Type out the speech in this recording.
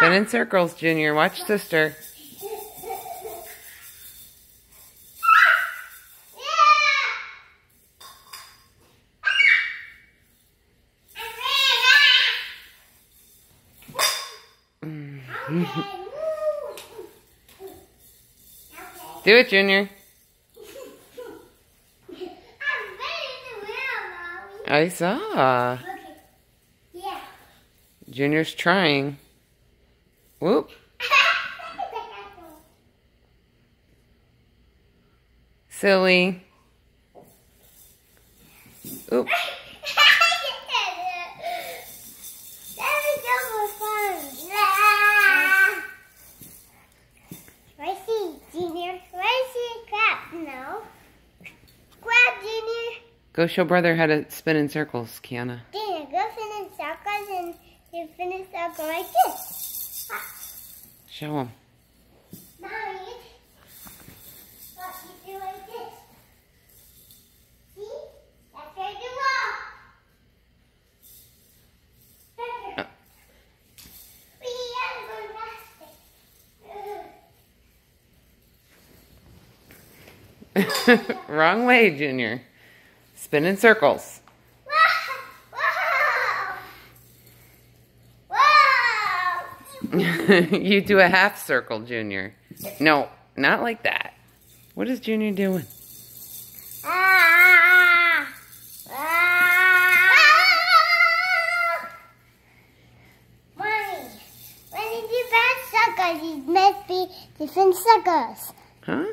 Spin in circles, Junior. Watch sister. Mm-hmm. Do it, Junior. I saw. Yeah. Junior's trying. Whoop. Silly. Oop. Go show brother how to spin in circles, Kianna. Junior, go finish circles and you finish circle like this. Show him. Mommy, what you do like this. See? That's where you walk. Uh. We gotta faster. Wrong way, Junior. Spin in circles. you do a half circle, Junior. No, not like that. What is Junior doing? Mommy, when you do bad suckers, you must be different suckers. Huh?